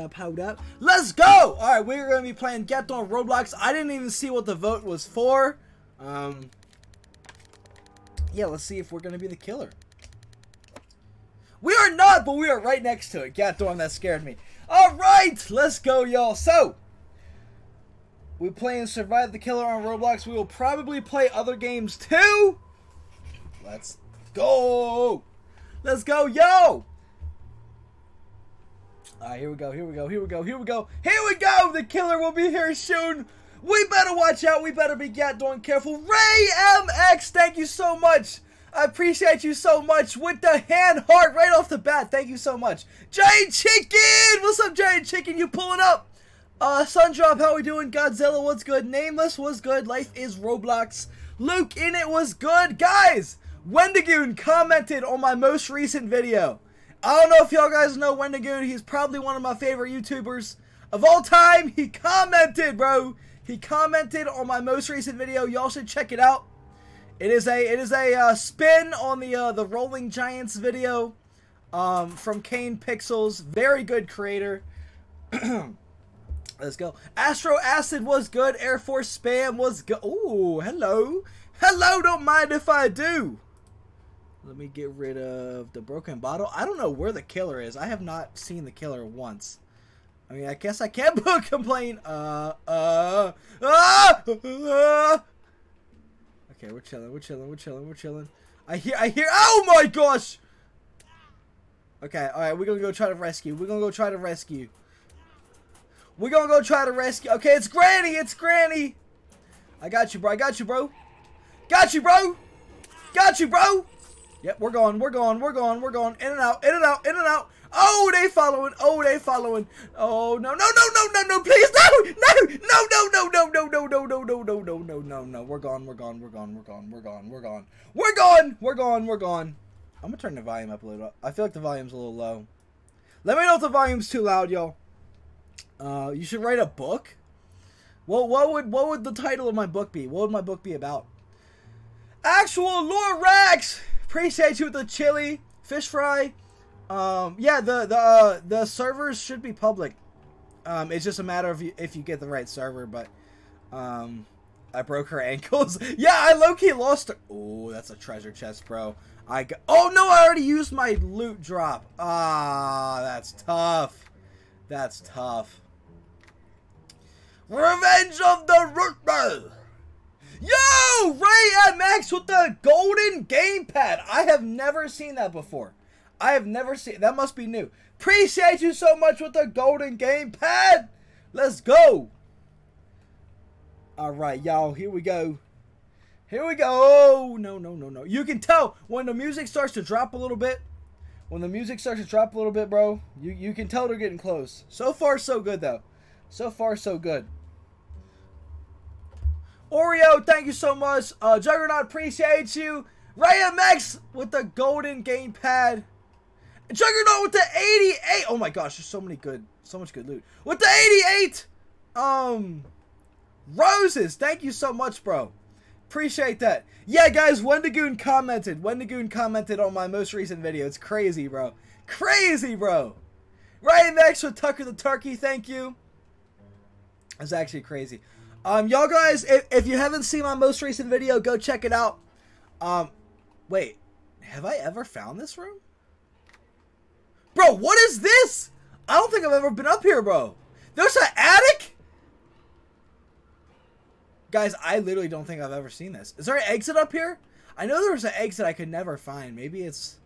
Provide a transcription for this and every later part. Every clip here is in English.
up, hold up. Let's go! Alright, we're gonna be playing Get on Roblox. I didn't even see what the vote was for. Um, yeah, let's see if we're gonna be the killer. We are not, but we are right next to it. Get on, that scared me. Alright, let's go, y'all. So, we playing Survive the Killer on Roblox. We will probably play other games too. Let's go! Let's go, yo! Alright, here we go, here we go, here we go, here we go, here we go! The killer will be here soon! We better watch out, we better be doing careful. Ray MX, thank you so much! I appreciate you so much with the hand heart right off the bat. Thank you so much. Giant Chicken! What's up, Giant Chicken? You pulling up? Uh, Sundrop, how we doing? Godzilla, what's good? Nameless was good. Life is Roblox. Luke in it was good. Guys, Wendigoon commented on my most recent video. I don't know if y'all guys know Wendigoon. He's probably one of my favorite YouTubers of all time. He commented, bro. He commented on my most recent video. Y'all should check it out. It is a it is a uh, spin on the uh, the Rolling Giants video um, from Kane Pixels. Very good creator. Let's go. Astro Acid was good. Air Force Spam was good. Ooh, hello. Hello, don't mind if I do. Let me get rid of the broken bottle. I don't know where the killer is. I have not seen the killer once. I mean, I guess I can't complain. Uh, uh, ah, uh. Okay, we're chilling, we're chilling, we're chilling, we're chilling. I hear, I hear, oh my gosh! Okay, alright, we're gonna go try to rescue. We're gonna go try to rescue. We're gonna go try to rescue. Okay, it's Granny, it's Granny! I got you, bro, I got you, bro. Got you, bro! Got you, bro! Yep, we're going, we're going, we're going, we're going. In and out, in and out, in and out. Oh, they following. Oh, they following. Oh, no, no, no, no, no, no, please, no, no, no, no, no, no, no, no, no, no, no, no, no, no, no, no. We're gone, we're gone, we're gone, we're gone, we're gone, we're gone. We're gone, we're gone, we're gone. I'm gonna turn the volume up a little. I feel like the volume's a little low. Let me know if the volume's too loud, y'all. Uh, you should write a book. Well, what would what would the title of my book be? What would my book be about? Actual Lord Rex. Appreciate you with the chili, fish fry. Um, yeah, the the uh, the servers should be public. Um, it's just a matter of if you get the right server. But um, I broke her ankles. yeah, I low key lost her. Oh, that's a treasure chest, bro. I got. Oh no, I already used my loot drop. Ah, that's tough. That's tough. Revenge of the Rootman. Yo, Ray MX with the golden gamepad. I have never seen that before. I have never seen that must be new. Appreciate you so much with the golden gamepad. Let's go. All right, y'all, here we go. Here we go. Oh, no, no, no, no. You can tell when the music starts to drop a little bit. When the music starts to drop a little bit, bro, you, you can tell they're getting close. So far, so good, though. So far, so good. Oreo, thank you so much. Uh, Juggernaut, appreciate you. Raya Max with the golden gamepad. Juggernaut with the 88. Oh my gosh, there's so many good, so much good loot. With the 88, um, roses. Thank you so much, bro. Appreciate that. Yeah, guys, Wendigoon commented. Wendigoon commented on my most recent video. It's crazy, bro. Crazy, bro. Ryan Max with Tucker the Turkey. Thank you. It's actually crazy. Um, y'all guys, if, if you haven't seen my most recent video, go check it out. Um, wait, have I ever found this room? Bro, what is this? I don't think I've ever been up here, bro. There's an attic? Guys, I literally don't think I've ever seen this. Is there an exit up here? I know there was an exit I could never find. Maybe it's...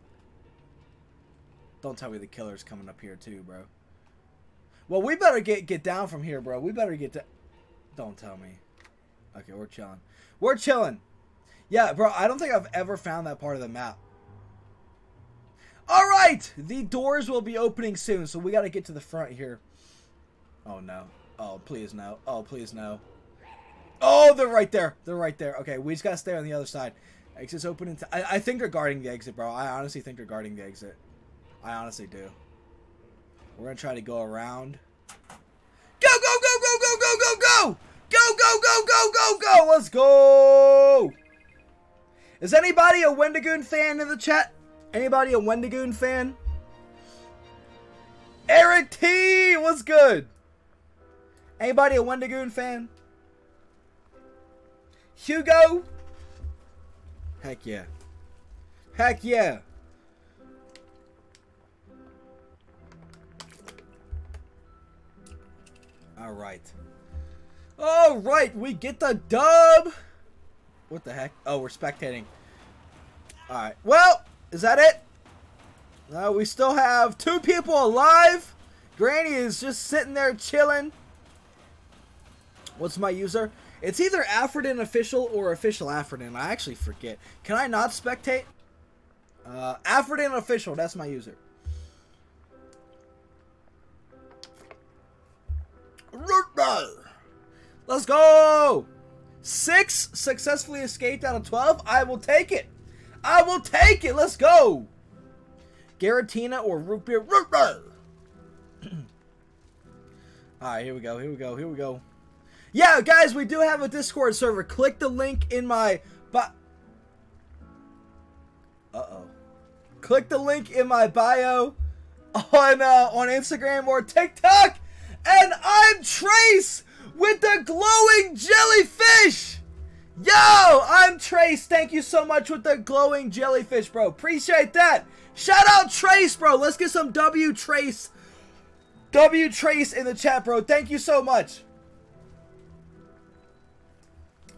Don't tell me the killer's coming up here too, bro. Well, we better get get down from here, bro. We better get to... Don't tell me. Okay, we're chilling. We're chilling. Yeah, bro, I don't think I've ever found that part of the map. All right, the doors will be opening soon, so we got to get to the front here. Oh, no. Oh, please no. Oh, please no. Oh, they're right there. They're right there. Okay, we just got to stay on the other side. Exit's opening. I, I think they're guarding the exit, bro. I honestly think they're guarding the exit. I honestly do. We're going to try to go around. Go, go, go, go, go, go, go! Let's go! Is anybody a Wendigoon fan in the chat? Anybody a Wendigoon fan? Eric T, what's good? Anybody a Wendigoon fan? Hugo? Heck yeah. Heck yeah. All right. All right, we get the dub. What the heck? Oh, we're spectating. All right. Well, is that it? No, we still have two people alive. Granny is just sitting there chilling. What's my user? It's either Afferdin official or official Afferdin. I actually forget. Can I not spectate? Uh, Afferdin official. That's my user. Let's go! Six successfully escaped out of 12. I will take it. I will take it. Let's go. Garatina or root beer. Root beer. Alright, here we go. Here we go. Here we go. Yeah, guys, we do have a Discord server. Click the link in my... Bi Uh-oh. Click the link in my bio on, uh, on Instagram or TikTok. And I'm Trace with the glowing jellyfish. Yo, I'm Trace. Thank you so much with the glowing jellyfish, bro. Appreciate that. Shout out Trace, bro. Let's get some W Trace. W Trace in the chat, bro. Thank you so much.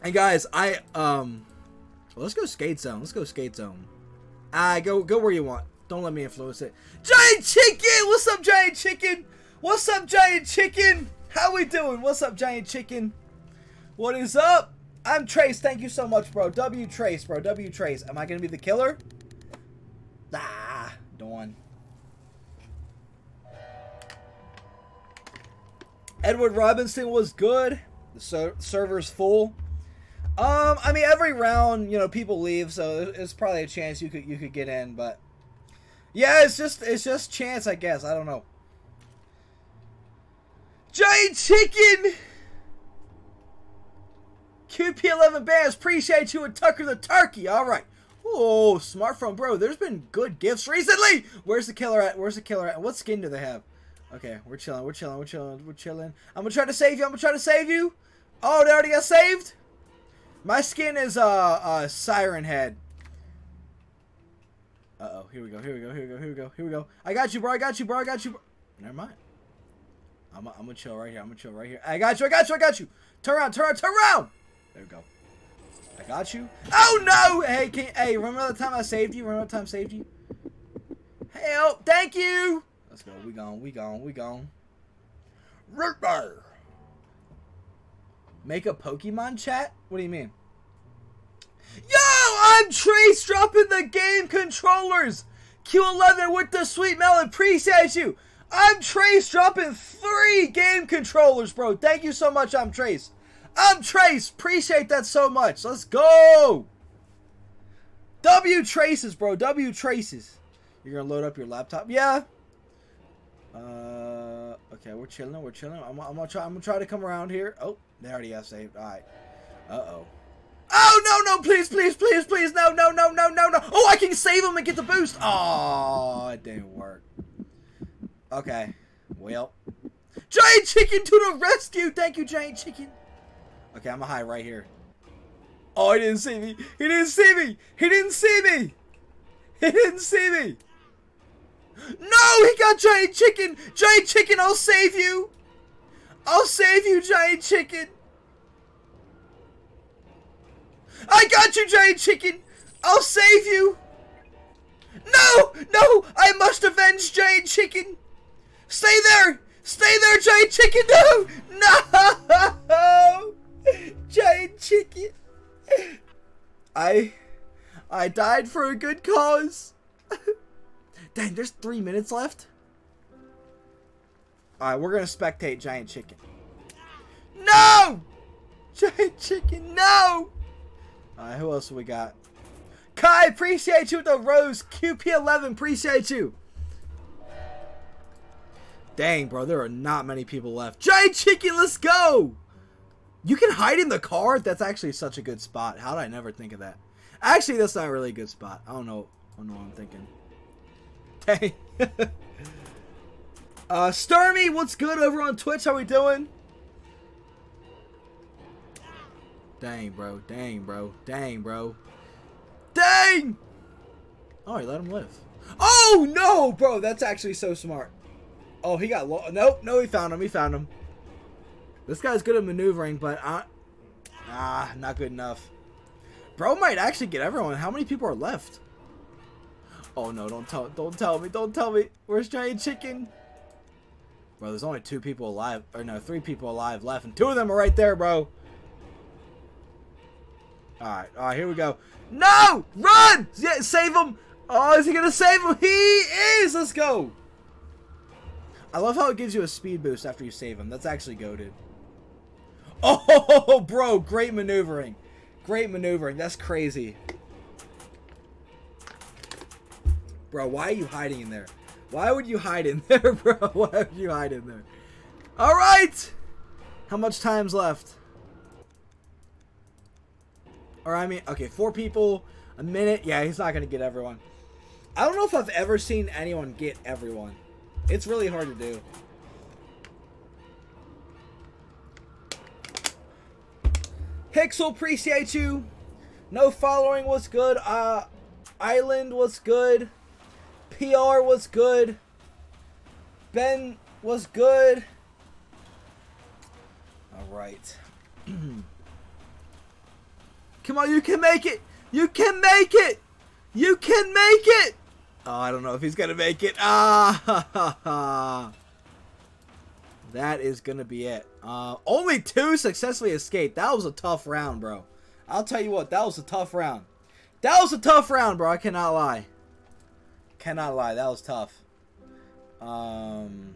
And guys, I um let's go skate zone. Let's go skate zone. Ah, go go where you want. Don't let me influence it. Giant chicken! What's up, giant chicken? What's up, giant chicken? How we doing? What's up, giant chicken? What is up? I'm Trace. Thank you so much, bro. W Trace, bro. W Trace. Am I gonna be the killer? Ah, Dawn. Edward Robinson was good. The ser server's full. Um, I mean, every round, you know, people leave, so it's probably a chance you could you could get in, but yeah, it's just it's just chance, I guess. I don't know. Giant chicken. QP11 bands, appreciate you and Tucker the Turkey. All right. Oh, smartphone, bro. There's been good gifts recently. Where's the killer at? Where's the killer at? What skin do they have? Okay, we're chilling. We're chilling. We're chilling. We're chilling. I'm gonna try to save you. I'm gonna try to save you. Oh, they already got saved. My skin is uh, uh siren head. Uh oh. Here we go. Here we go. Here we go. Here we go. Here we go. I got you, bro. I got you, bro. I got you. Bro. Never mind. I'm, I'm gonna chill right here. I'm gonna chill right here. I got you. I got you. I got you. Turn around. Turn around. Turn around. There we go. I got you. Oh no! Hey, can, hey, remember the time I saved you? Remember the time I saved you? Hey, help! Thank you. Let's go. We gone. We gone. We gone. Make a Pokemon chat? What do you mean? Yo, I'm Trace dropping the game controllers. Q11 with the sweet melon. Appreciate you. I'm Trace dropping three game controllers, bro. Thank you so much. I'm Trace. I'm Trace. Appreciate that so much. Let's go. W traces, bro. W traces. You're gonna load up your laptop? Yeah. Uh. Okay, we're chilling. We're chilling. I'm, I'm gonna try. I'm gonna try to come around here. Oh, they already have saved. All right. Uh oh. Oh no no! Please please please please no no no no no no! Oh, I can save him and get the boost. Oh, it didn't work. Okay. Well. Giant Chicken to the rescue! Thank you, Giant Chicken. Okay, I'm gonna hide right here. Oh, he didn't see me. He didn't see me. He didn't see me. He didn't see me. No, he got Giant Chicken. Giant Chicken, I'll save you. I'll save you, Giant Chicken. I got you, Giant Chicken. I'll save you. No, no, I must avenge Giant Chicken. Stay there! Stay there, giant chicken! No! No! Giant chicken! I... I died for a good cause. Dang, there's three minutes left? Alright, we're gonna spectate Giant Chicken. No! Giant Chicken, no! Alright, who else we got? Kai, appreciate you with the rose. QP11, appreciate you. Dang, bro, there are not many people left. Giant chicken, let's go! You can hide in the car? That's actually such a good spot. How did I never think of that? Actually, that's not really a good spot. I don't know. I don't know what I'm thinking. Dang. Uh, Sturmy, what's good over on Twitch? How we doing? Dang, bro. Dang, bro. Dang, bro. Dang! Oh, let him live. Oh, no, bro. That's actually so smart. Oh, he got low. Nope. No, he found him. He found him. This guy's good at maneuvering, but uh, ah, not good enough. Bro might actually get everyone. How many people are left? Oh no! Don't tell! Don't tell me! Don't tell me! Where's Giant Chicken? Bro, there's only two people alive, or no, three people alive left, and two of them are right there, bro. All right, all right, here we go. No! Run! Yeah, save him! Oh, is he gonna save him? He is! Let's go! I love how it gives you a speed boost after you save him. That's actually goaded. Oh, bro, great maneuvering. Great maneuvering. That's crazy. Bro, why are you hiding in there? Why would you hide in there, bro? Why would you hide in there? All right! How much time's left? Or I mean, okay, four people, a minute. Yeah, he's not going to get everyone. I don't know if I've ever seen anyone get everyone. It's really hard to do. Pixel, appreciate you. No following was good. Uh, Island was good. PR was good. Ben was good. All right. Come on, you can make it. You can make it. You can make it. Oh, I don't know if he's going to make it. Ah, That is going to be it. Uh, only two successfully escaped. That was a tough round, bro. I'll tell you what, that was a tough round. That was a tough round, bro. I cannot lie. Cannot lie. That was tough. Um.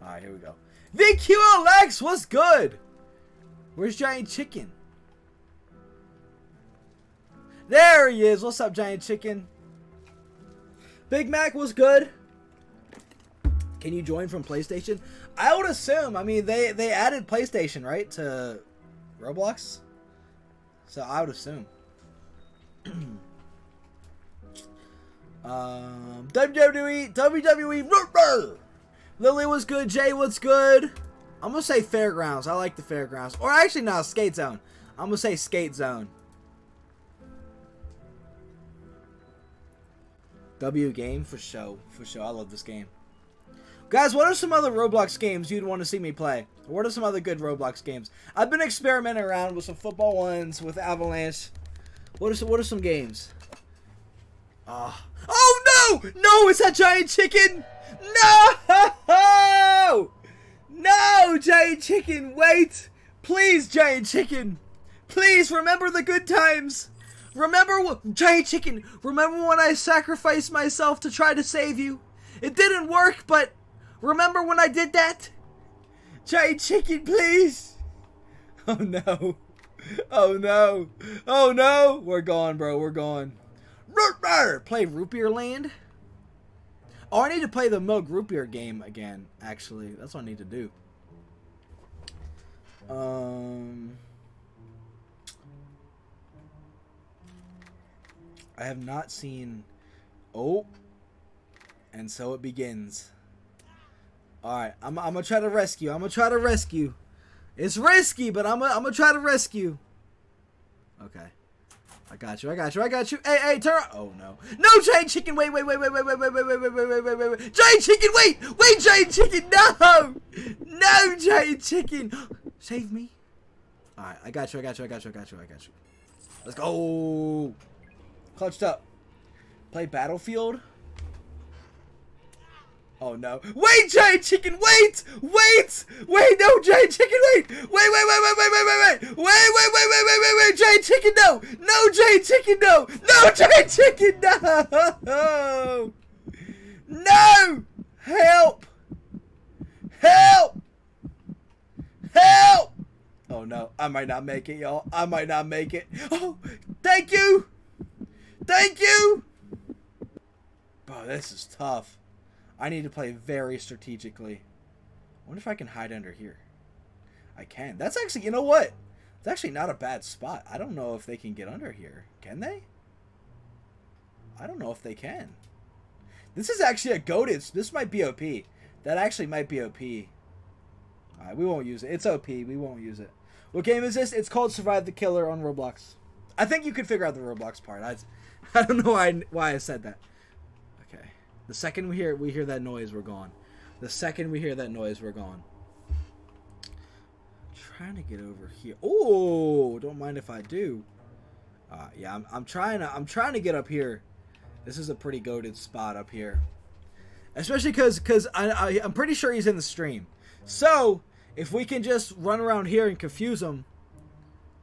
Alright, here we go. VQLX, what's good? Where's Giant Chicken? There he is. What's up, Giant Chicken? Big Mac was good. Can you join from PlayStation? I would assume. I mean, they they added PlayStation right to Roblox, so I would assume. um, WWE WWE. Lily was good. Jay was good. I'm gonna say Fairgrounds. I like the Fairgrounds. Or actually, no, Skate Zone. I'm gonna say Skate Zone. W game for show. For sure. I love this game. Guys, what are some other Roblox games you'd want to see me play? What are some other good Roblox games? I've been experimenting around with some football ones, with Avalanche. What are some, what are some games? Uh, oh, no! No, it's that giant chicken! No! No, giant chicken, wait! Please, giant chicken! Please, remember the good times! Remember, giant chicken, remember when I sacrificed myself to try to save you? It didn't work, but Remember when I did that? Giant chicken, please. Oh no. Oh no. Oh no. We're gone, bro. We're gone. Play Root Beer Land. Oh, I need to play the Milk Root Beer game again, actually. That's what I need to do. Um... I have not seen... Oh. And so it begins. Alright, I'm, I'm gonna try to rescue. I'm gonna try to rescue. It's risky, but I'm gonna, I'm gonna try to rescue. Okay. I got you, I got you, I got you. Hey, hey, turn Oh, no. No, giant chicken, wait, wait, wait, wait, wait, wait, wait, wait, wait, wait, wait, wait, wait, wait, wait. Giant chicken, wait! Wait, giant chicken, no! No, giant chicken! Save me. Alright, I got you, I got you, I got you, I got you, I got you. Let's go! Clutched up. Play Battlefield? Oh no. Wait, giant chicken, wait! Wait! Wait, no, giant chicken, wait! Wait, wait, wait, wait, wait, wait, wait, wait! Wait, wait, wait, wait, wait, wait, wait, giant chicken, no! No, giant chicken, no! No, giant chicken, no! No! Help! Help! Help! Oh no, I might not make it, y'all. I might not make it. Oh, thank you! Thank you! Oh, this is tough. I need to play very strategically. I wonder if I can hide under here. I can. That's actually, you know what? It's actually not a bad spot. I don't know if they can get under here. Can they? I don't know if they can. This is actually a goaded. This might be OP. That actually might be OP. Alright, we won't use it. It's OP. We won't use it. What game is this? It's called Survive the Killer on Roblox. I think you could figure out the Roblox part. I, I don't know why why I said that. Okay. The second we hear we hear that noise, we're gone. The second we hear that noise, we're gone. trying to get over here. Oh, don't mind if I do. Uh, yeah, I'm, I'm trying to I'm trying to get up here. This is a pretty goaded spot up here, especially because because I, I I'm pretty sure he's in the stream. So if we can just run around here and confuse him,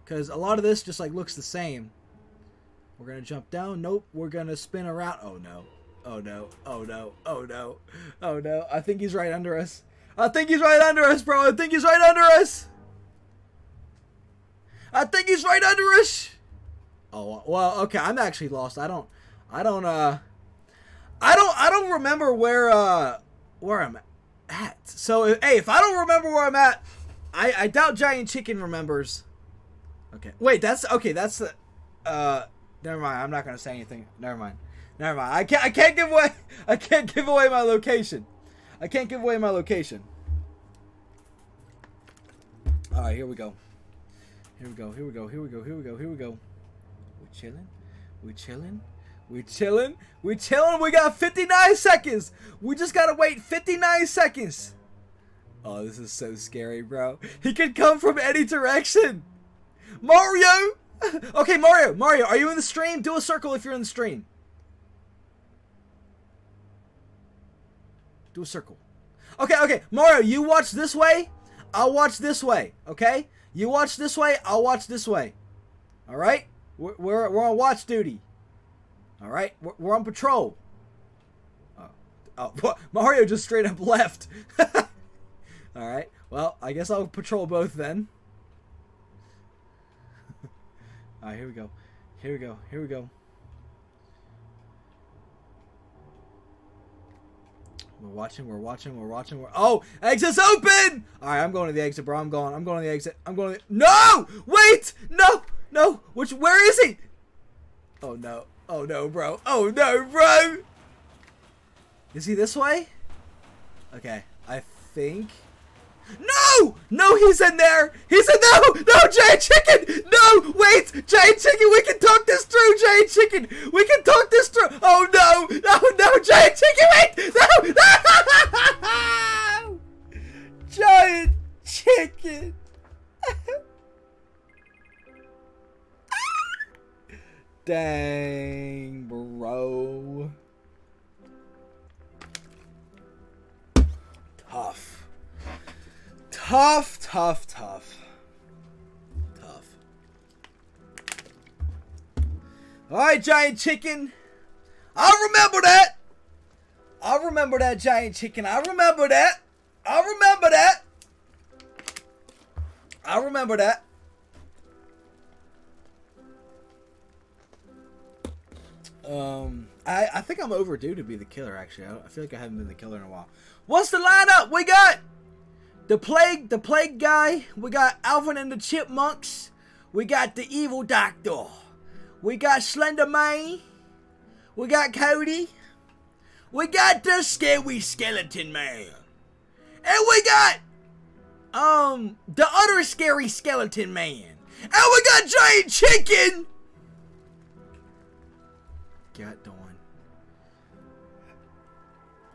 because a lot of this just like looks the same. We're gonna jump down. Nope. We're gonna spin around. Oh no. Oh no. Oh no. Oh no. Oh no. I think he's right under us. I think he's right under us, bro. I think he's right under us. I think he's right under us. Oh well, okay. I'm actually lost. I don't, I don't, uh, I don't, I don't remember where, uh, where I'm at. So hey, if I don't remember where I'm at, I I doubt Giant Chicken remembers. Okay, wait. That's okay. That's the, uh, never mind. I'm not gonna say anything. Never mind. Never mind. I can't. I can't give away. I can't give away my location. I can't give away my location. All right, here we go. Here we go. Here we go. Here we go. Here we go. Here we go. We're chilling. We're chilling. We're chilling. We're chilling. We got 59 seconds. We just gotta wait 59 seconds. Oh, this is so scary, bro. He could come from any direction. Mario. okay, Mario. Mario, are you in the stream? Do a circle if you're in the stream. Do a circle. Okay, okay. Mario, you watch this way. I'll watch this way. Okay? You watch this way. I'll watch this way. All right? We're, we're, we're on watch duty. All right? We're, we're on patrol. Oh, oh, Mario just straight up left. All right. Well, I guess I'll patrol both then. All right, here we go. Here we go. Here we go. We're watching, we're watching, we're watching, we're... Oh! Exit's open! Alright, I'm going to the exit, bro. I'm going. I'm going to the exit. I'm going to the... No! Wait! No! No! Which... Where is he? Oh, no. Oh, no, bro. Oh, no, bro! Is he this way? Okay. I think... No! No, he's in there! He's in no! No, giant chicken! No! Wait! Giant chicken, we can talk this through, giant chicken! We can talk this through! Oh no! No, no, giant chicken, wait! No! No! giant chicken! Dang, bro. Tough, tough, tough. Tough. Alright, giant chicken. I remember that. I remember that giant chicken. I remember that. I remember that. I remember that. Um, I, I think I'm overdue to be the killer, actually. I, I feel like I haven't been the killer in a while. What's the lineup? We got the plague, the plague guy. We got Alvin and the Chipmunks. We got the evil doctor. We got Slender Man. We got Cody. We got the scary skeleton man. And we got um the other scary skeleton man. And we got giant chicken. Get the one.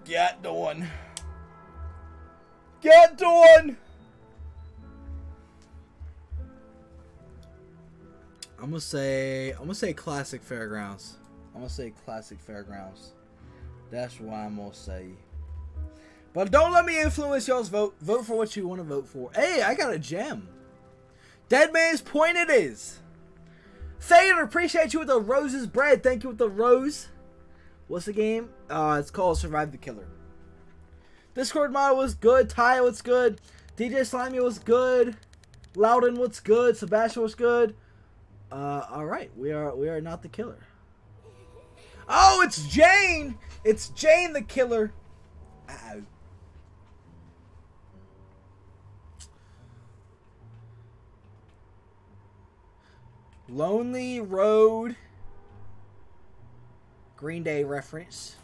Get the one. Get done! I'm gonna say I'm gonna say classic fairgrounds. I'm gonna say classic fairgrounds. That's why I'm gonna say. But don't let me influence y'all's vote. Vote for what you want to vote for. Hey, I got a gem. Dead Man's Point it is. Thayer, appreciate you with the roses bread. Thank you with the rose. What's the game? Uh, it's called Survive the Killer. Discord model was good. Ty was good. DJ Slimy was good. Loudon was good. Sebastian was good. Uh, all right, we are we are not the killer. Oh, it's Jane. It's Jane the killer. Lonely Road. Green Day reference.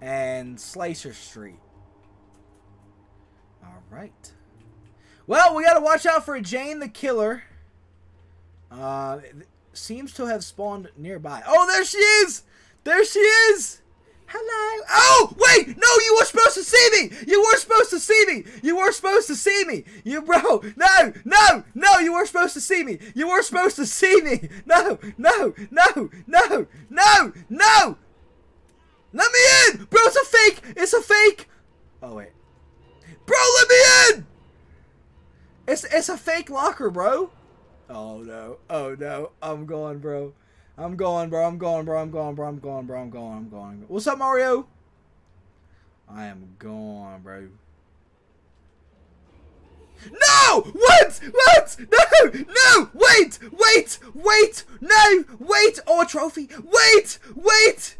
And Slicer Street. All right. Well, we got to watch out for Jane the Killer. Uh, seems to have spawned nearby. Oh, there she is! There she is! Hello. Oh, wait! No, you were supposed to see me! You were supposed to see me! You were supposed to see me! You, bro! No! No! No! You were supposed to see me! You were supposed to see me! No! No! No! No! No! No! Let me in! Bro, it's a fake! It's a fake! Oh, wait. Bro, let me in! It's, it's a fake locker, bro. Oh, no. Oh, no. I'm gone, bro. I'm gone, bro. I'm gone, bro. I'm gone, bro. I'm gone, bro. I'm gone. I'm going. What's up, Mario? I am gone, bro. No! What? What? No! No! Wait! Wait! Wait! No! Wait! Oh, a trophy! Wait! Wait!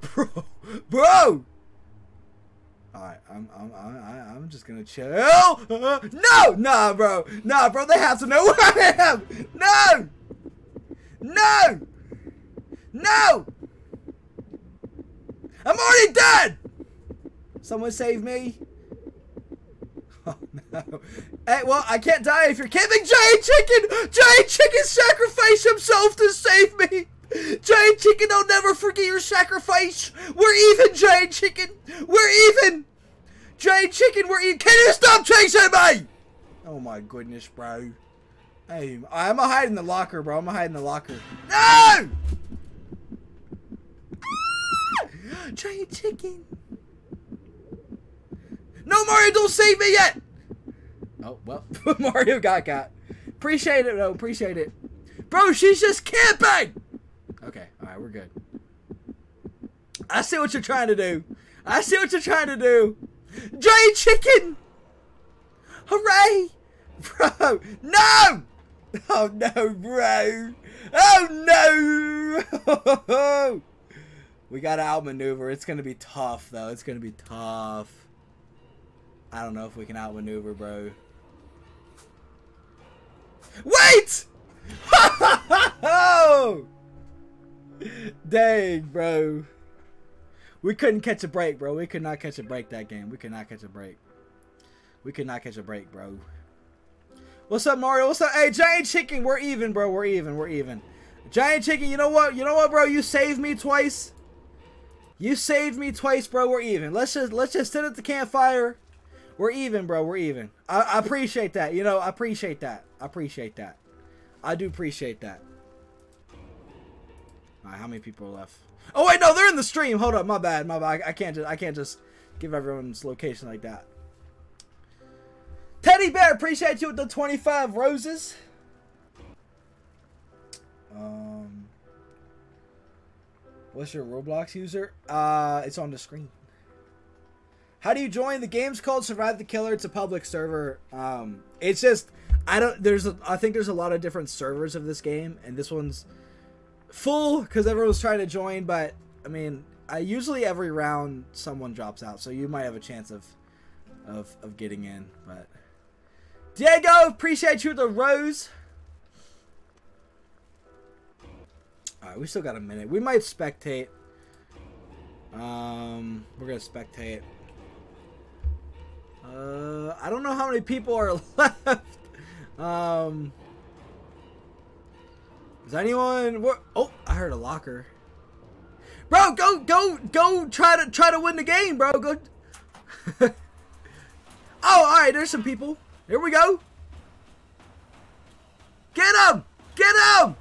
Bro! Bro! Alright, I'm, I'm, I'm, I'm just gonna chill. No! Nah, bro. Nah, bro, they have to know where I am! No! No! No! I'm already dead! Someone save me. Oh, no. Hey, well, I can't die if you're kidding. Giant Chicken! Giant Chicken sacrificed himself to save me! Giant Chicken, I'll never forget your sacrifice. We're even, Giant Chicken. We're even. Giant Chicken, we're even. Can you stop chasing me? Oh my goodness, bro. Hey, I'm gonna hide in the locker, bro. I'm gonna hide in the locker. No! Giant Chicken. No, Mario, don't save me yet. Oh, well, Mario got got. Appreciate it, though. Appreciate it. Bro, she's just camping. Okay, all right, we're good. I see what you're trying to do. I see what you're trying to do. Giant chicken! Hooray! Bro, no! Oh no, bro! Oh no! we gotta outmaneuver. It's gonna be tough, though. It's gonna be tough. I don't know if we can outmaneuver, bro. Wait! Dang, bro. We couldn't catch a break, bro. We could not catch a break that game. We could not catch a break. We could not catch a break, bro. What's up, Mario? What's up? Hey, Giant Chicken, we're even, bro. We're even. We're even. Giant Chicken, you know what? You know what, bro? You saved me twice. You saved me twice, bro. We're even. Let's just let's just sit at the campfire. We're even, bro. We're even. I, I appreciate that. You know, I appreciate that. I appreciate that. I do appreciate that. Alright, how many people are left? Oh wait, no, they're in the stream. Hold up, my bad, my bad. I can't just I can't just give everyone's location like that. Teddy Bear, appreciate you with the 25 roses. Um, what's your Roblox user? Uh, it's on the screen. How do you join? The game's called Survive the Killer. It's a public server. Um, it's just I don't. There's a, I think there's a lot of different servers of this game, and this one's full because everyone's trying to join. But I mean, I usually every round someone drops out, so you might have a chance of of of getting in. But Diego, appreciate you the rose. All right, we still got a minute. We might spectate. Um, we're gonna spectate. Uh, I don't know how many people are left. Um, is anyone? Oh, I heard a locker. Bro, go, go, go! Try to try to win the game, bro. Go. oh, all right. There's some people. Here we go. Get him! Get him!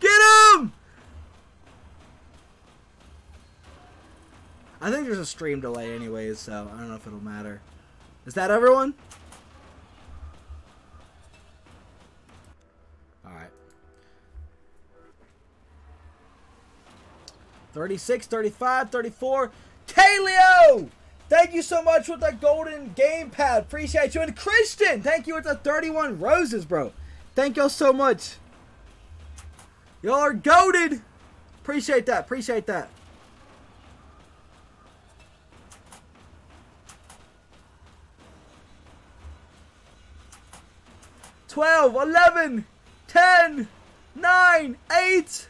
Get him! I think there's a stream delay anyways, so I don't know if it'll matter. Is that everyone? Alright. 36, 35, 34. Kaleo! Thank you so much with the golden gamepad. Appreciate you. And Christian, thank you with the 31 roses, bro. Thank y'all so much. Y'all are goaded. Appreciate that. Appreciate that. 12, 11, 10, 9, 8,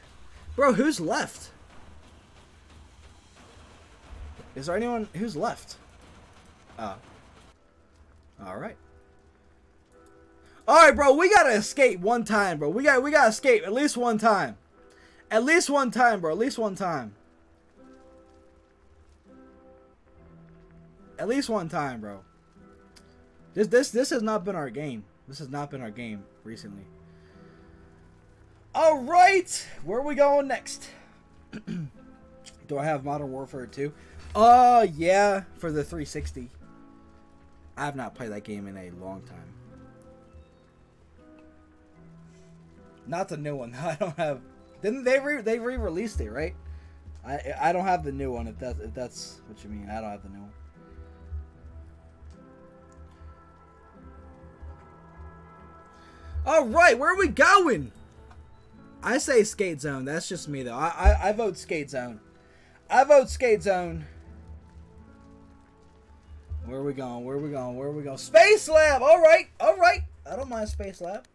Bro, who's left? Is there anyone who's left? Oh. Alright. Alright, bro, we gotta escape one time, bro. We got we gotta escape at least one time. At least one time, bro. At least one time. At least one time, bro. This this this has not been our game. This has not been our game recently. All right, where are we going next? Do I have Modern Warfare 2? Uh, yeah, for the 360. I have not played that game in a long time. Not the new one. I don't have. Didn't they re they re-released it right? I I don't have the new one. If if that's what you mean, I don't have the new one. All right, where are we going? I say skate zone. That's just me though. I, I I vote skate zone. I vote skate zone. Where are we going? Where are we going? Where are we going? Space Lab. All right. All right. I don't mind Space Lab.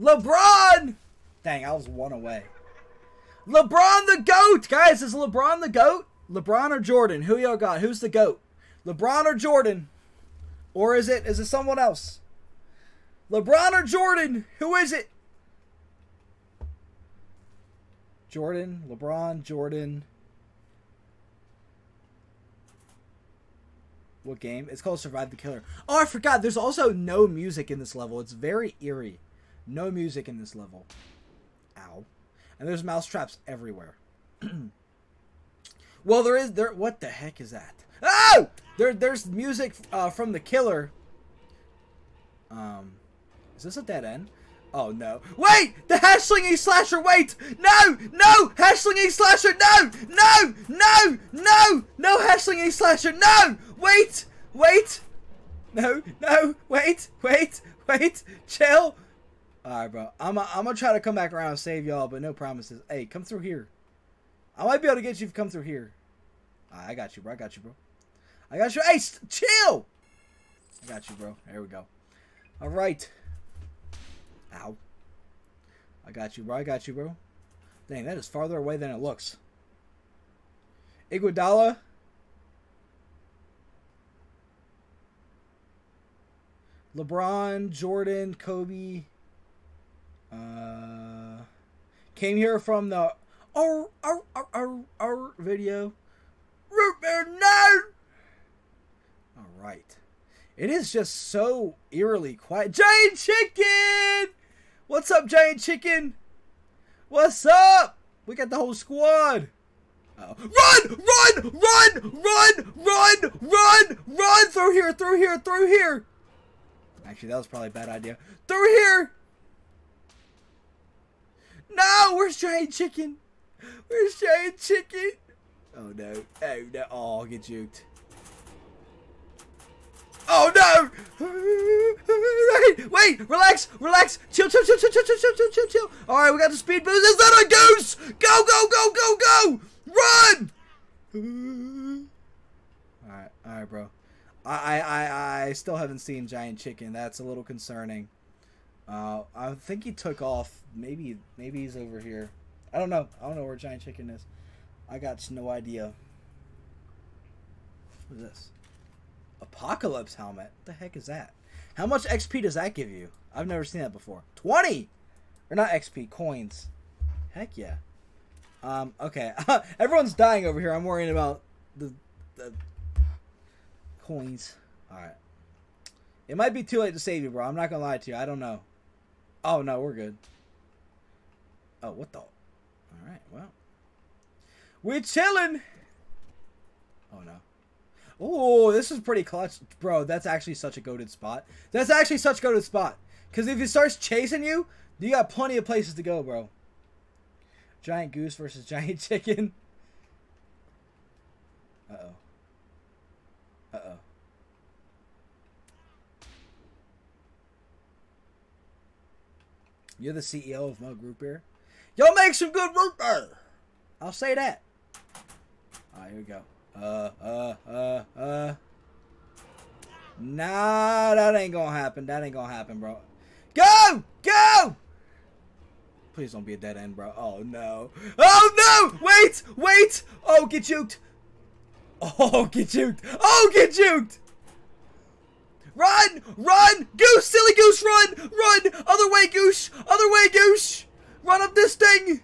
LeBron. Dang, I was one away. LeBron the GOAT. Guys, is LeBron the GOAT? LeBron or Jordan? Who y'all got? Who's the GOAT? LeBron or Jordan? Or is it is it someone else? LeBron or Jordan? Who is it? Jordan, LeBron, Jordan. What game? It's called Survive the Killer. Oh, I forgot. There's also no music in this level. It's very eerie. No music in this level. Ow. And there's mouse traps everywhere. well, there is there. What the heck is that? Oh! There, there's music uh, from the killer. Um, is this a dead end? Oh no! Wait! The hash slinging slasher! Wait! No! No! Hash slinging slasher! No! No! No! No! No hash slinging slasher! No! Wait! Wait! No! No! Wait! Wait! Wait! Chill! Alright, bro. I'm I'm gonna try to come back around and save y'all, but no promises. Hey, come through here. I might be able to get you if you come through here. Right, I got you, bro. I got you, bro. I got you. Hey, chill! I got you, bro. There we go. Alright. Ow. I got you, bro. I got you, bro. Dang, that is farther away than it looks. Iguodala. LeBron, Jordan, Kobe. Uh, came here from the our our our, our video. Root. All right. It is just so eerily quiet. Giant Chicken! What's up, Giant Chicken? What's up? We got the whole squad. Uh. Run! Run! Run! Run! Run! Run! Run! Through here! Through here! Through here! Actually, that was probably a bad idea. Through here! No! Where's Giant Chicken? Where's Giant Chicken? Oh no. Oh no. Oh, I'll get juked. Oh no! Wait, relax, relax, chill, chill, chill, chill, chill, chill, chill, chill, chill. All right, we got the speed boost. Is that a goose? Go, go, go, go, go! Run! All right, all right, bro. I, I, I still haven't seen Giant Chicken. That's a little concerning. Uh, I think he took off. Maybe, maybe he's over here. I don't know. I don't know where Giant Chicken is. I got no idea. What is this? Apocalypse helmet. What the heck is that? How much XP does that give you? I've never seen that before. 20! Or not XP, coins. Heck yeah. Um, okay. Everyone's dying over here. I'm worrying about the, the coins. Alright. It might be too late to save you, bro. I'm not gonna lie to you. I don't know. Oh, no, we're good. Oh, what the? Alright, well. We're chilling! Oh, no. Oh, this is pretty clutch. Bro, that's actually such a goaded spot. That's actually such a goaded spot. Because if he starts chasing you, you got plenty of places to go, bro. Giant goose versus giant chicken. Uh-oh. Uh-oh. You're the CEO of Mug Root Beer? Y'all make some good root beer! I'll say that. Alright, here we go. Uh, uh, uh, uh. Nah, that ain't gonna happen. That ain't gonna happen, bro. Go! Go! Please don't be a dead end, bro. Oh, no. Oh, no! Wait! Wait! Oh, get juked! Oh, get juked! Oh, get juked! Run! Run! Goose! Silly goose, run! Run! Other way, goose! Other way, goose! Run up this thing!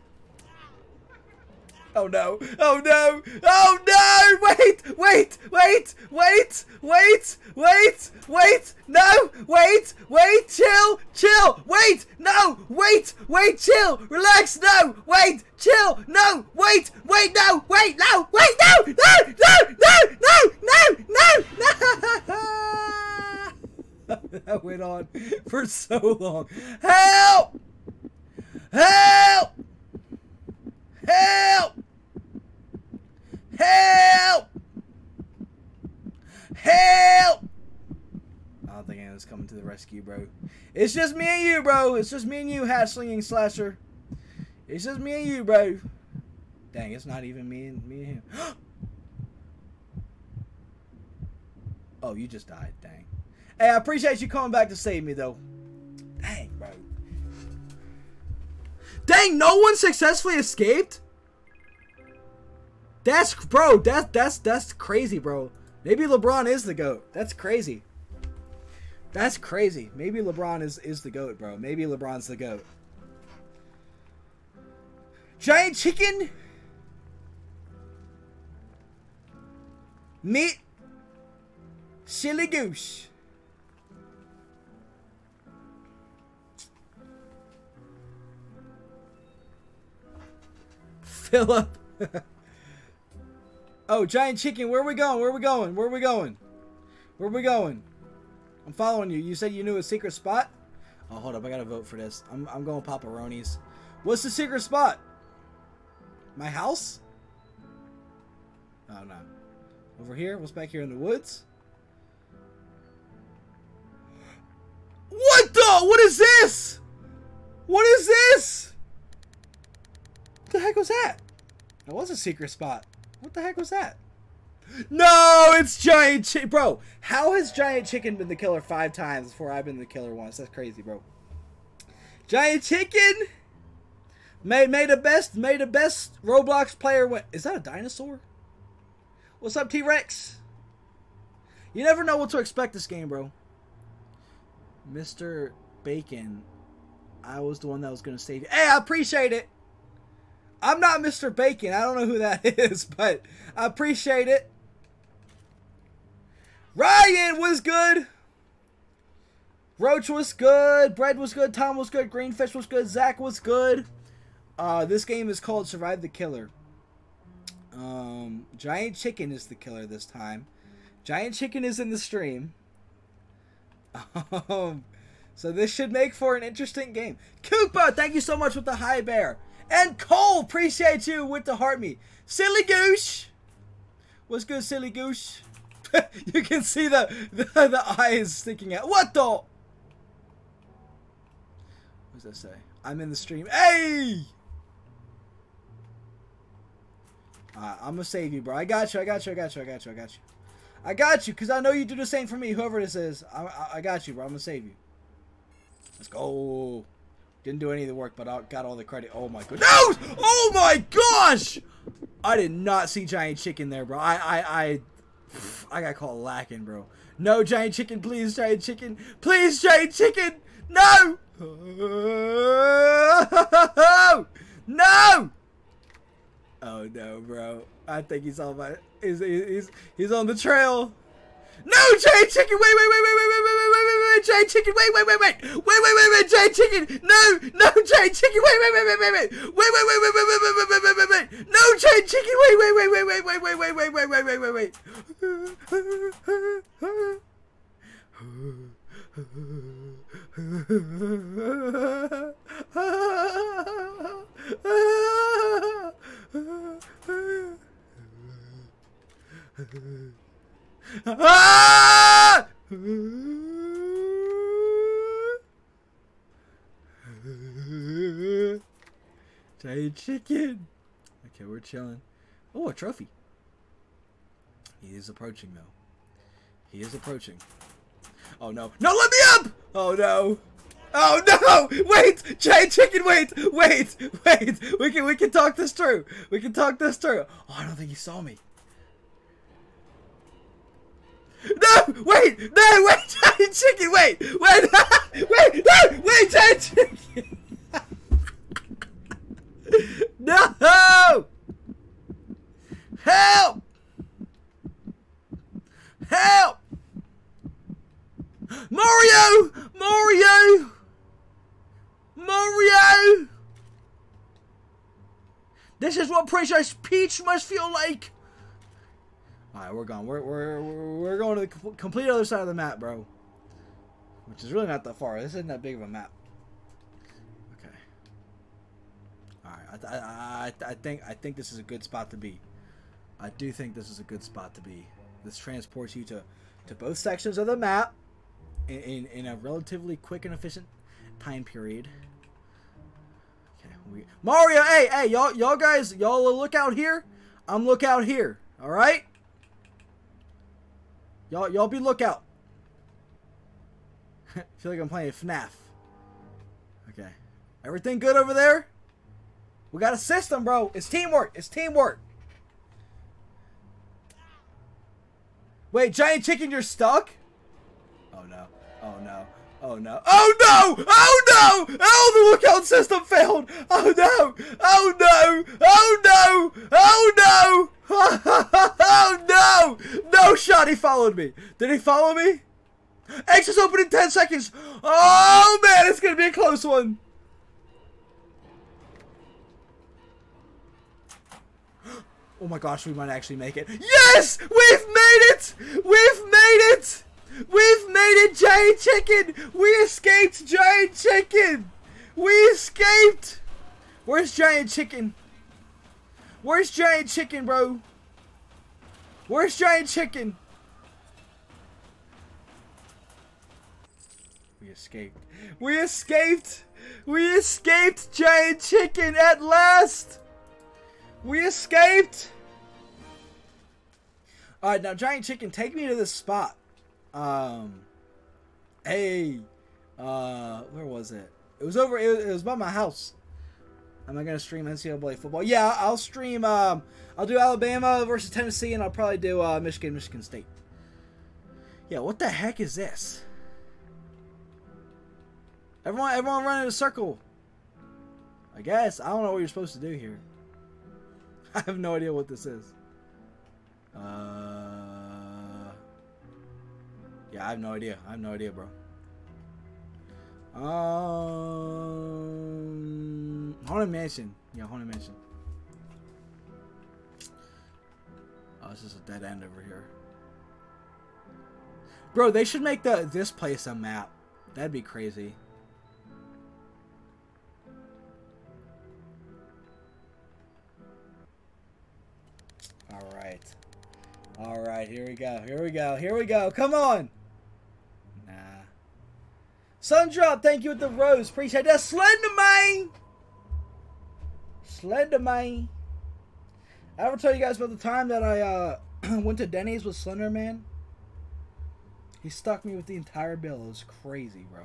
Oh no! Oh no! Oh no! Wait! Wait! Wait! Wait! Wait! Wait! Wait! No! Wait! Wait! Chill! Chill! Wait! No! Wait! Wait! Chill! Relax! No! Wait! Chill! No! Wait! Wait! No! Wait! No! Wait! No! No! No! No! No! No! No! No! that went on for so long. Help! Help! Help! Help! Help! I don't think anyone's coming to the rescue, bro. It's just me and you, bro. It's just me and you, hat slinging slasher. It's just me and you, bro. Dang, it's not even me and me and him. oh, you just died. Dang. Hey, I appreciate you coming back to save me, though. Dang, bro. Dang, no one successfully escaped? That's bro, that's that's that's crazy, bro. Maybe LeBron is the GOAT. That's crazy. That's crazy. Maybe LeBron is is the GOAT, bro. Maybe LeBron's the GOAT. Giant chicken meat silly goose. Philip. oh, giant chicken. Where are we going? Where are we going? Where are we going? Where are we going? I'm following you. You said you knew a secret spot? Oh, hold up. I gotta vote for this. I'm, I'm going Paparonis. What's the secret spot? My house? Oh, no. Over here? What's back here in the woods? What the? What is this? What is this? What the heck was that? That was a secret spot. What the heck was that? No, it's Giant Chicken. Bro, how has Giant Chicken been the killer five times before I've been the killer once? That's crazy, bro. Giant Chicken made made the best made the best Roblox player win. Is that a dinosaur? What's up, T-Rex? You never know what to expect this game, bro. Mr. Bacon, I was the one that was gonna save you. Hey, I appreciate it. I'm not Mr. Bacon. I don't know who that is, but I appreciate it. Ryan was good. Roach was good. Bread was good. Tom was good. Greenfish was good. Zach was good. Uh, this game is called Survive the Killer. Um, Giant Chicken is the killer this time. Giant Chicken is in the stream. Um, so this should make for an interesting game. Koopa, thank you so much with the high bear. And Cole, appreciate you with the heart me. Silly Goose. What's good, Silly Goose? you can see the, the, the eyes sticking out. What the? What does that say? I'm in the stream. Hey! Alright, I'm gonna save you, bro. I got you, I got you, I got you, I got you, I got you. I got you, because I know you do the same for me, whoever this is. I, I, I got you, bro. I'm gonna save you. Let's go. Didn't do any of the work, but I got all the credit. Oh my god. No! Oh my gosh! I did not see giant chicken there, bro. I I I I got caught lacking, bro. No giant chicken, please, giant chicken. Please, giant chicken! No! No! Oh no, bro. I think he's on my he's he's he's on the trail. No, giant chicken! Wait, wait, wait, wait, wait, wait, wait, wait, wait, wait, giant chicken! Wait, wait, wait, wait, wait, wait, wait, wait, giant chicken! No, no, giant chicken! Wait, wait, wait, wait, wait, wait, wait, wait, wait, wait, wait, wait, wait, wait, wait, wait! No, giant chicken! Wait, wait, wait, wait, wait, wait, wait, wait, wait, wait, wait, wait, wait, wait. Ah! Giant chicken. Okay, we're chilling. Oh, a trophy. He is approaching, though. He is approaching. Oh, no. No, let me up! Oh, no. Oh no! Wait, giant chicken. Wait, wait, wait. We can we can talk this through. We can talk this through. Oh, I don't think he saw me. No! Wait! No! Wait! Giant chicken! Wait! Wait! wait! No! Wait! Giant chicken! no! Help! Help! Mario! Mario! Mario! This is what Princess Peach must feel like! Alright, we're gone. We're, we're, we're going to the complete other side of the map, bro. Which is really not that far. This isn't that big of a map. Okay. Alright, I, I, I, I think I think this is a good spot to be. I do think this is a good spot to be. This transports you to, to both sections of the map in, in, in a relatively quick and efficient time period. Okay, we Mario, hey, hey, y'all, y'all guys, y'all look out here. I'm look out here. All right. Y'all, y'all be lookout. feel like I'm playing FNAF. Okay. Everything good over there? We got a system, bro. It's teamwork. It's teamwork. Wait, giant chicken, you're stuck? Oh no. Oh no. Oh no. Oh no! Oh no! Oh, the lookout system failed! Oh no! Oh no! Oh no! Oh no! oh no! No shot, he followed me. Did he follow me? Exits open in 10 seconds. Oh man, it's gonna be a close one. Oh my gosh, we might actually make it. Yes! We've made it! We've made it! We've made it, Giant Chicken! We escaped Giant Chicken! We escaped! Where's Giant Chicken? Where's Giant Chicken, bro? Where's Giant Chicken? We escaped. We escaped! We escaped Giant Chicken at last! We escaped! Alright, now Giant Chicken, take me to this spot. Um, hey, uh, where was it? It was over. It was, it was by my house. Am I gonna stream NCAA football? Yeah, I'll stream. Um, I'll do Alabama versus Tennessee, and I'll probably do uh, Michigan, Michigan State. Yeah, what the heck is this? Everyone, everyone, run in a circle. I guess I don't know what you're supposed to do here. I have no idea what this is. Uh. Yeah, I have no idea. I have no idea, bro. Um, Haunted Mansion. Yeah, Haunted Mansion. Oh, this is a dead end over here. Bro, they should make the this place a map. That'd be crazy. All right. All right, here we go. Here we go. Here we go. Come on. Nah. Sundrop, thank you with the rose. Appreciate that. Slenderman! Slenderman. I ever tell you guys about the time that I uh, went to Denny's with Slenderman? He stuck me with the entire bill. It was crazy, bro.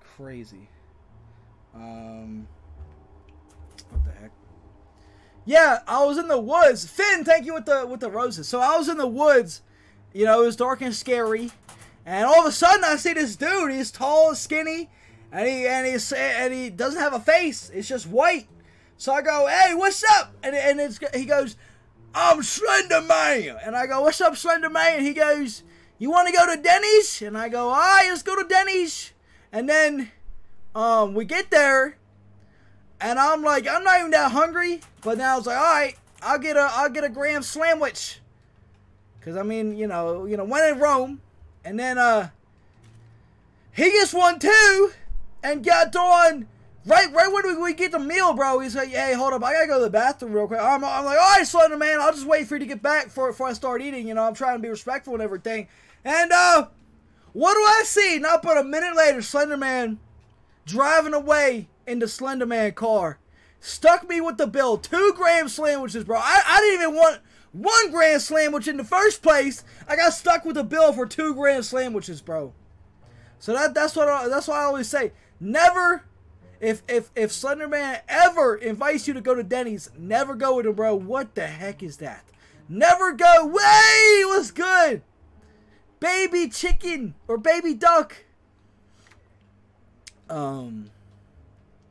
Crazy. Um, what the heck? Yeah, I was in the woods. Finn, thank you with the with the roses. So I was in the woods. You know, it was dark and scary. And all of a sudden, I see this dude. He's tall and skinny, and he and he and he doesn't have a face. It's just white. So I go, "Hey, what's up?" And and it's, he goes, "I'm Slender Man." And I go, "What's up, Slender Man?" He goes, "You want to go to Denny's?" And I go, "All right, let's go to Denny's." And then, um, we get there, and I'm like, I'm not even that hungry. But now I was like, "All right, I'll get a I'll get a graham sandwich." Cause I mean, you know, you know, when in Rome, and then uh he gets one too and got on right right when we get the meal, bro. He's like, hey, hold up, I gotta go to the bathroom real quick. I'm, I'm like, all right, Slender Man, I'll just wait for you to get back before, before I start eating. You know, I'm trying to be respectful and everything. And uh what do I see? Not but a minute later, Slender Man driving away in the Slender Man car. Stuck me with the bill. Two graham sandwiches, bro. I, I didn't even want one grand sandwich in the first place, I got stuck with a bill for two grand sandwiches, bro. So that that's what I, that's why I always say. Never, if if if Slenderman ever invites you to go to Denny's, never go with him, bro. What the heck is that? Never go. Way, what's good? Baby chicken or baby duck. Um,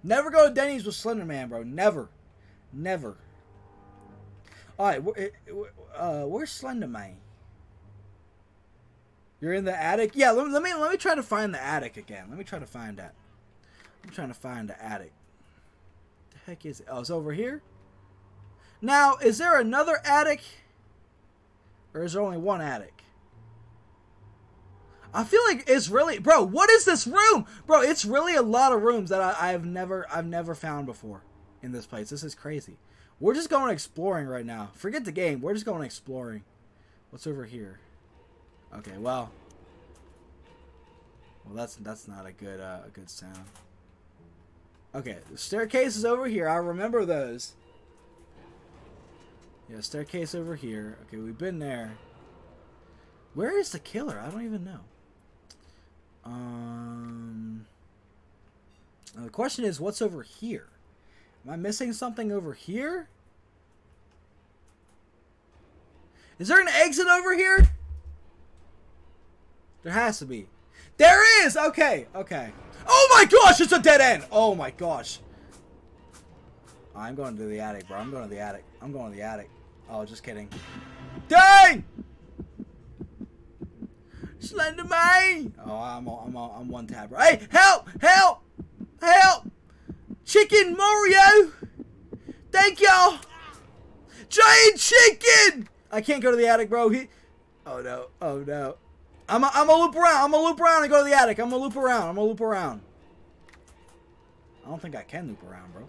never go to Denny's with Slenderman, bro. Never, never. All right, uh, where's Slenderman? You're in the attic. Yeah, let, let me let me try to find the attic again. Let me try to find that. I'm trying to find the attic. The heck is it? Oh, it's over here. Now, is there another attic, or is there only one attic? I feel like it's really, bro. What is this room, bro? It's really a lot of rooms that I, I've never, I've never found before in this place. This is crazy. We're just going exploring right now. Forget the game. We're just going exploring. What's over here? Okay, well. Well, that's that's not a good uh, a good sound. Okay, the staircase is over here. I remember those. Yeah, staircase over here. Okay, we've been there. Where is the killer? I don't even know. Um, the question is, what's over here? Am I missing something over here? Is there an exit over here? There has to be. There is! Okay, okay. Oh my gosh, it's a dead end! Oh my gosh. I'm going to the attic, bro. I'm going to the attic. I'm going to the attic. Oh, just kidding. Dang! Slender man! Oh, I'm I'm I'm one tab. Hey, help! Help! Help! Chicken Mario! Thank y'all! Giant chicken! I can't go to the attic, bro. He. Oh no! Oh no! I'm a, I'm a loop around. I'm a loop around and go to the attic. I'm a loop around. I'm a loop around. I don't think I can loop around, bro.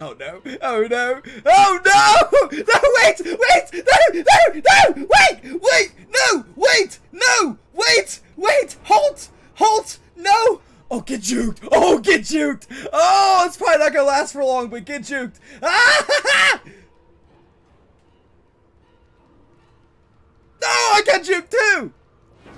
Oh no! Oh no! Oh no! No! Wait! Wait! No! No! No! Wait! Wait! No! Wait! No! Wait! Wait! Halt! Halt! No! Oh, get juked! Oh, get juked! Oh, it's probably not gonna last for long, but get juked! Ah! No, I got juked too!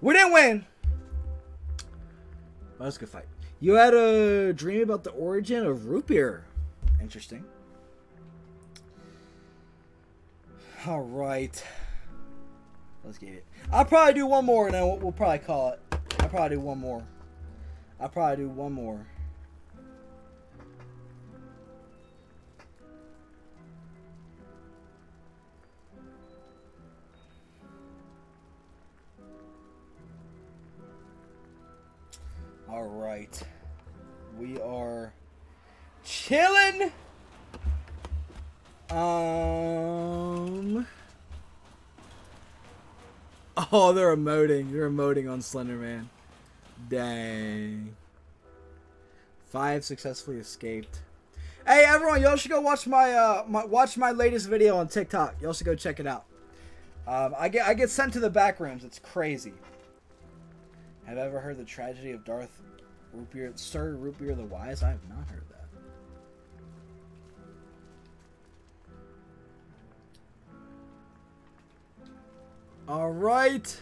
We didn't win. That was a good fight. You had a dream about the origin of root beer. Interesting. All right. Let's get it. I'll probably do one more and then we'll, we'll probably call it. I'll probably do one more. I'll probably do one more. All right. We are chilling. Um. Oh, they're emoting. They're emoting on Slenderman. Dang. Five successfully escaped. Hey everyone, y'all should go watch my uh my, watch my latest video on TikTok. Y'all should go check it out. Um, I get I get sent to the back rooms. It's crazy. Have ever heard the tragedy of Darth Rootbeer, Sir Rootbeer the Wise? I have not heard that. All right,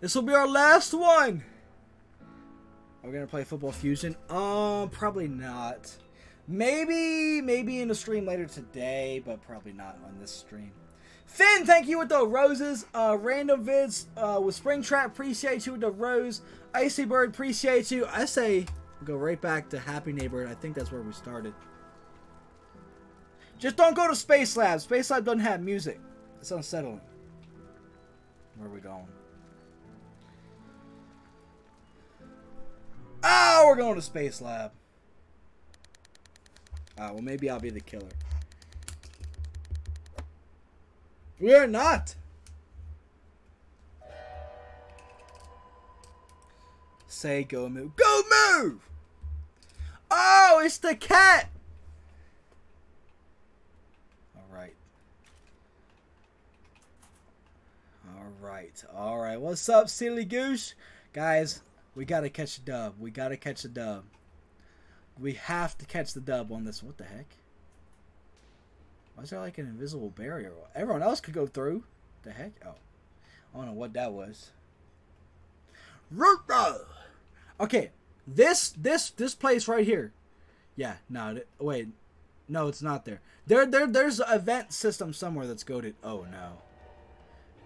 this will be our last one. Are we gonna play Football Fusion? Um, probably not. Maybe, maybe in a stream later today, but probably not on this stream. Finn, thank you with the roses. Uh, random vids uh, with Springtrap, appreciate you with the rose. Icy Bird, appreciate you. I say go right back to Happy Neighborhood. I think that's where we started. Just don't go to Space Lab. Space Lab doesn't have music. It's unsettling. Where are we going? Oh, we're going to Space Lab. Ah, well, maybe I'll be the killer. We are not. Say go move. Go move! Oh, it's the cat! Alright. Alright, alright. What's up, silly goose? Guys, we gotta catch a dub. We gotta catch a dub. We have to catch the dub on this. What the heck? Why is there like an invisible barrier? Everyone else could go through. The heck? Oh. I don't know what that was. Okay, this this this place right here. Yeah, no, wait, no, it's not there. There there there's an event system somewhere that's goaded. Oh no.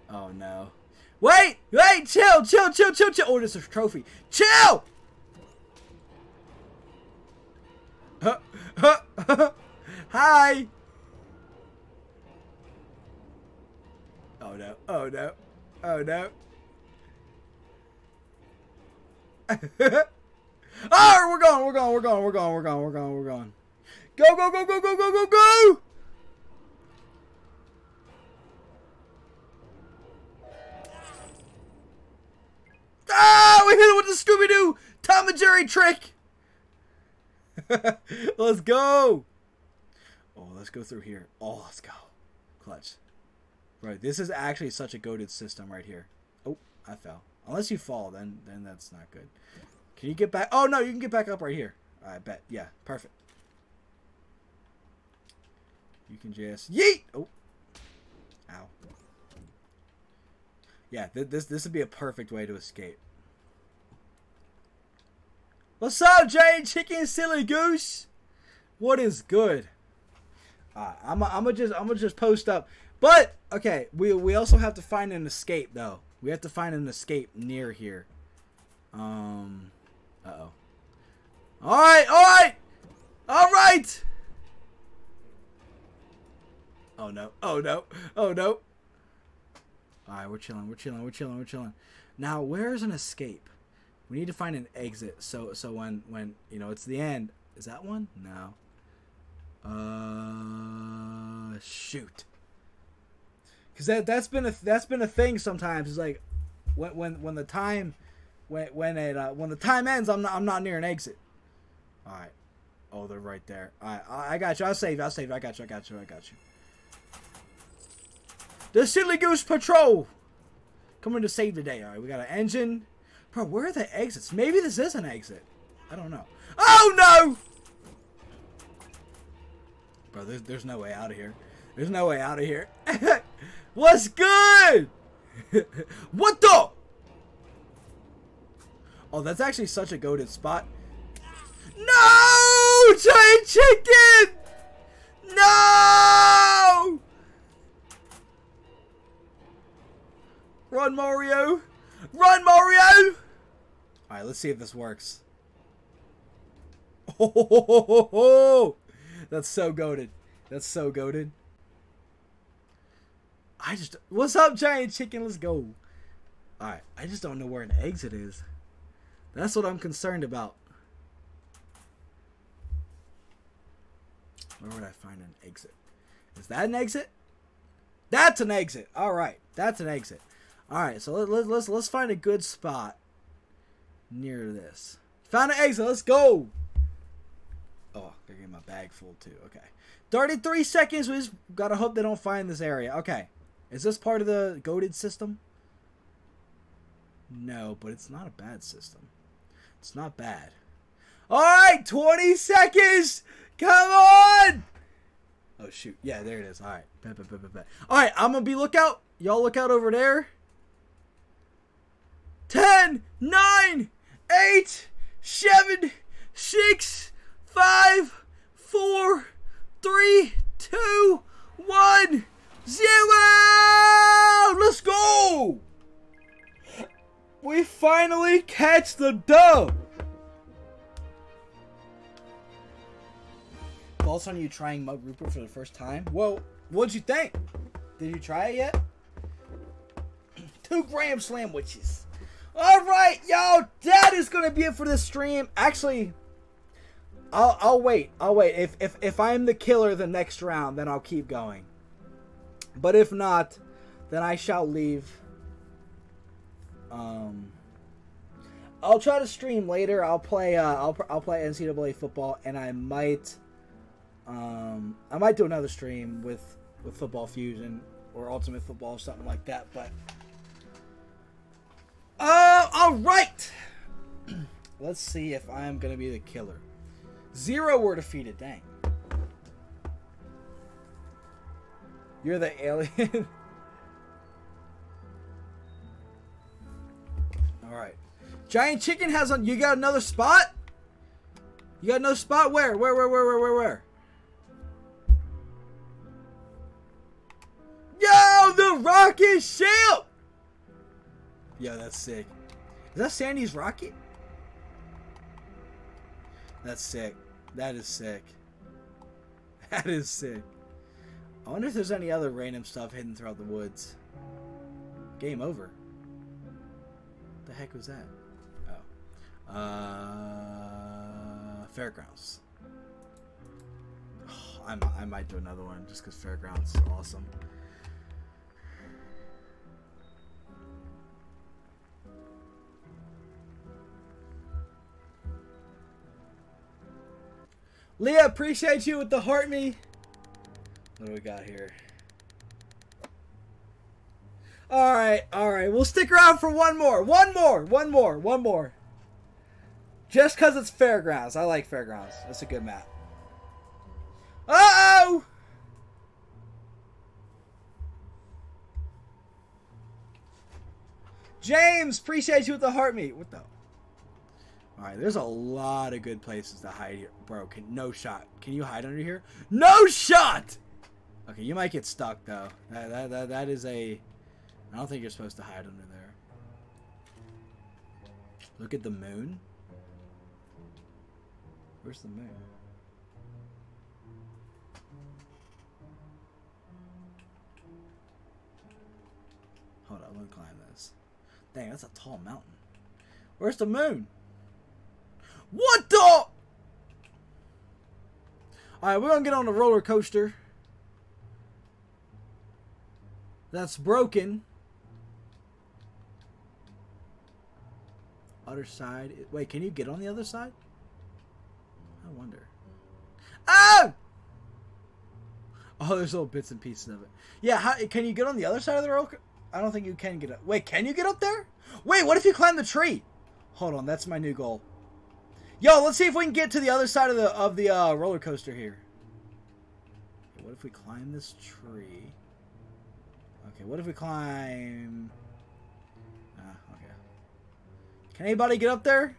Oh no. Wait, wait, chill, chill, chill, chill, chill. Oh, there's a trophy. Chill. Hi. Oh no. Oh no. Oh no. oh, we're going, we're going, we're going, we're going, we're going, we're going, we're going. Go, go, go, go, go, go, go, go! Ah, we hit it with the Scooby-Doo Tom and Jerry trick. let's go. Oh, let's go through here. Oh, let's go. Clutch. Right, this is actually such a goaded system right here. Oh, I fell. Unless you fall, then then that's not good. Can you get back? Oh, no, you can get back up right here. I bet. Yeah, perfect. You can just... Yeet! Oh. Ow. Yeah, th this this would be a perfect way to escape. What's up, giant chicken silly goose? What is good? Uh, I'm I'm gonna just I'm gonna just post up. But okay, we we also have to find an escape though. We have to find an escape near here. Um. Uh oh. All right. All right. All right. Oh no. Oh no. Oh no. All right, we're chilling. We're chilling. We're chilling. We're chilling. Now, where's an escape? We need to find an exit. So so when when you know it's the end. Is that one? No. Uh, shoot. Because that that's been a that's been a thing sometimes. It's like when when when the time when when it uh, when the time ends, I'm not I'm not near an exit. All right. Oh, they're right there. I, I got you. I'll save. I'll save. I got you. I got you. I got you. The Silly Goose Patrol coming to save the day. All right, we got an engine. Bro, where are the exits? Maybe this is an exit. I don't know. Oh no! Bro, there's, there's no way out of here. There's no way out of here. What's good? what the? Oh, that's actually such a goaded spot. No! Giant chicken! No! Run, Mario! Run, Mario! Alright, let's see if this works. Oh, that's so goaded. That's so goaded. I just... What's up, giant chicken? Let's go. Alright, I just don't know where an exit is. That's what I'm concerned about. Where would I find an exit? Is that an exit? That's an exit. All right, that's an exit. All right, so let, let, let's let's find a good spot near this. Found an exit. Let's go. Oh, I get my bag full too. Okay, 33 seconds. We just gotta hope they don't find this area. Okay, is this part of the goaded system? No, but it's not a bad system. It's not bad. All right, 20 seconds. Come on. Oh, shoot. Yeah, there it is. All right. All right, I'm going to be lookout. Y'all look out over there. 10, 9, 8, 7, 6, 5, 4, 3, 2, 1, 0. Let's go. We finally catch the dub! False on you trying Mug Root Beer for the first time? Well, what'd you think? Did you try it yet? Two gram sandwiches. Alright, y'all, that is gonna be it for this stream. Actually, I'll I'll wait. I'll wait. If if if I'm the killer the next round, then I'll keep going. But if not, then I shall leave um, I'll try to stream later. I'll play. Uh, I'll I'll play NCAA football, and I might. Um, I might do another stream with with Football Fusion or Ultimate Football, or something like that. But. Uh, all right. Let's see if I'm gonna be the killer. Zero were defeated. Dang. You're the alien. All right. Giant Chicken has on. You got another spot? You got another spot? Where? Where? Where? Where? Where? Where? Where? Yo, the rocket ship! Yo, that's sick. Is that Sandy's rocket? That's sick. That is sick. That is sick. I wonder if there's any other random stuff hidden throughout the woods. Game over. What the heck was that? Oh. Uh, fairgrounds. Oh, I, I might do another one just because fairgrounds is awesome. Leah, appreciate you with the heart me. What do we got here? All right, all right. We'll stick around for one more. One more. One more. One more. Just because it's fairgrounds. I like fairgrounds. That's a good map. Uh-oh! James, appreciate you with the heart me. What the? All right, there's a lot of good places to hide here. Bro, can, no shot. Can you hide under here? No shot! Okay, you might get stuck, though. That, that, that, that is a... I don't think you're supposed to hide under there. Look at the moon. Where's the moon? Hold on, let me climb this. Dang, that's a tall mountain. Where's the moon? What the? Alright, we're gonna get on the roller coaster. That's broken. Other side. Wait, can you get on the other side? I wonder. Oh! Oh, there's little bits and pieces of it. Yeah, how, can you get on the other side of the roller? I don't think you can get up. Wait, can you get up there? Wait, what if you climb the tree? Hold on, that's my new goal. Yo, let's see if we can get to the other side of the of the uh, roller coaster here. What if we climb this tree? Okay, what if we climb? Ah, okay. Can anybody get up there?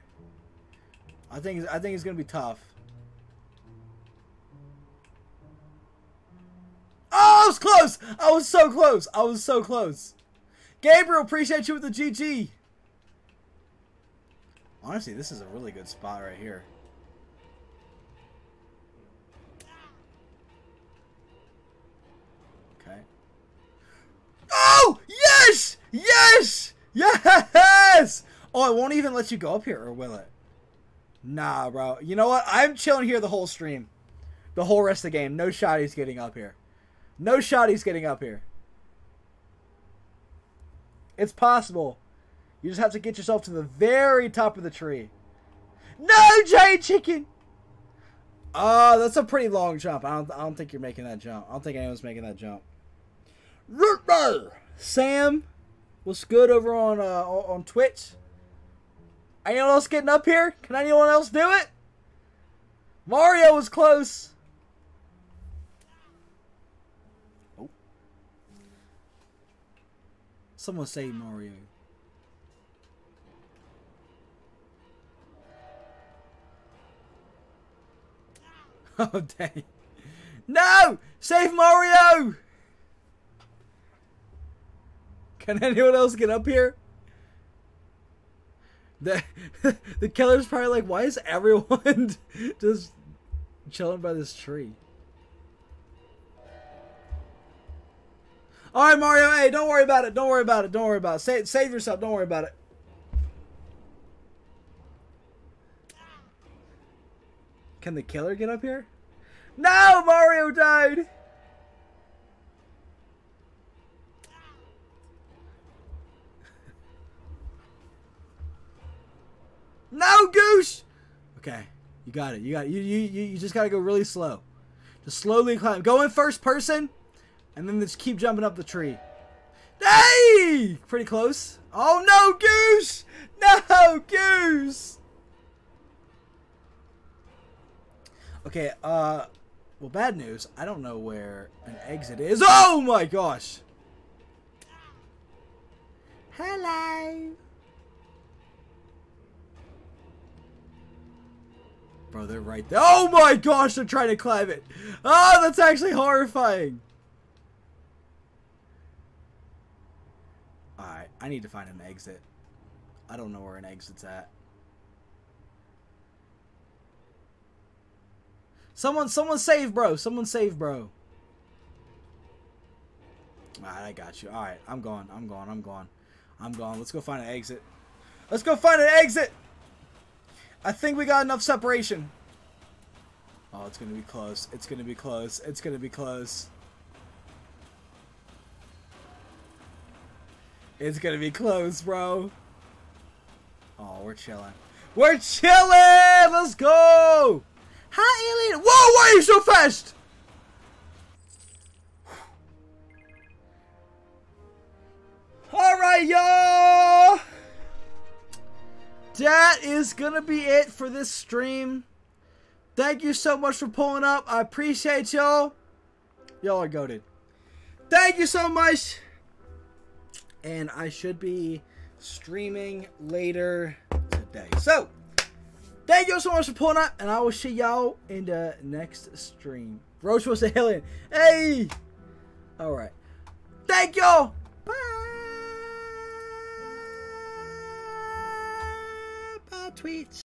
I think I think it's gonna be tough. Oh, I was close! I was so close! I was so close! Gabriel, appreciate you with the GG! Honestly, this is a really good spot right here. Oh! Yes! Yes! Yes! Oh, it won't even let you go up here, or will it? Nah, bro. You know what? I'm chilling here the whole stream. The whole rest of the game. No shot he's getting up here. No shot he's getting up here. It's possible. You just have to get yourself to the very top of the tree. No, giant chicken! Oh, that's a pretty long jump. I don't, I don't think you're making that jump. I don't think anyone's making that jump. Sam, what's good over on uh, on Twitch? Anyone else getting up here? Can anyone else do it? Mario was close. Oh. Someone say Mario. Oh, dang. No! Save Mario! Can anyone else get up here? The, the killer's probably like, why is everyone just chilling by this tree? Alright, Mario, hey, don't worry about it. Don't worry about it. Don't worry about it. Save, save yourself. Don't worry about it. Can the killer get up here? No! Mario died! Okay, you got it. You got it. You, you, you, you just got to go really slow. Just slowly climb. Go in first person, and then just keep jumping up the tree. Hey! Pretty close. Oh no, Goose! No, Goose! Okay, uh, well, bad news. I don't know where an exit is. Oh my gosh! Hello! Bro, they're right there. Oh my gosh, they're trying to climb it. Oh, that's actually horrifying. Alright, I need to find an exit. I don't know where an exit's at. Someone, someone save bro. Someone save bro. Alright, I got you. Alright, I'm gone. I'm gone. I'm gone. I'm gone. Let's go find an exit. Let's go find an exit! I think we got enough separation. Oh, it's gonna be close. It's gonna be close. It's gonna be close. It's gonna be close, bro. Oh, we're chilling. We're chilling! Let's go! Hi, alien! Whoa, why are you so fast? Alright, y'all! That is gonna be it for this stream. Thank you so much for pulling up. I appreciate y'all. Y'all are goaded. Thank you so much. And I should be streaming later today. So, thank you so much for pulling up. And I will see y'all in the next stream. Roach was a alien. Hey! Alright. Thank y'all. Bye, tweets.